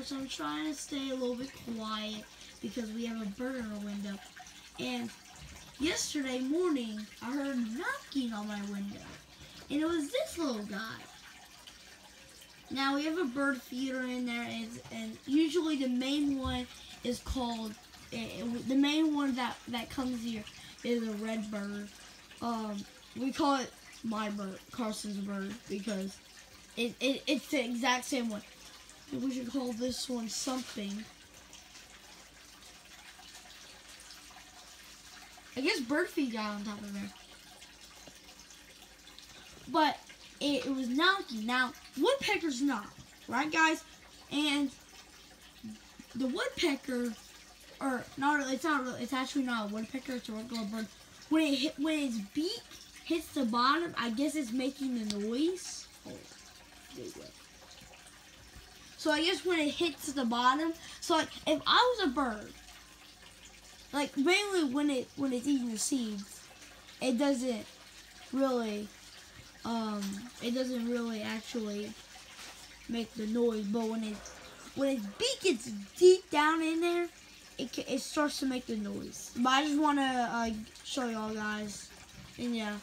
So I'm trying to stay a little bit quiet because we have a bird in our window. And yesterday morning, I heard knocking on my window, and it was this little guy. Now we have a bird feeder in there, and, and usually the main one is called. eh, the main one that that comes here is a red bird. Um, we call it my bird, Carson's bird, because it, it it's the exact same one. We should call this one something. I guess bird feed got on top of there. But it, it was knocking. Now, woodpeckers not, right, guys? And the woodpecker, or not really, it's not really, it's actually not a woodpecker, it's a regular bird. When it hit, when its beak hits the bottom, I guess it's making the noise. Oh. So I guess when it hits the bottom, so like if I was a bird, like mainly when it when it's eating the seeds, it doesn't really, um, it doesn't really actually make the noise. But when it when its beak gets deep down in there, it it starts to make the noise. But I just want to uh, show y'all guys, and yeah.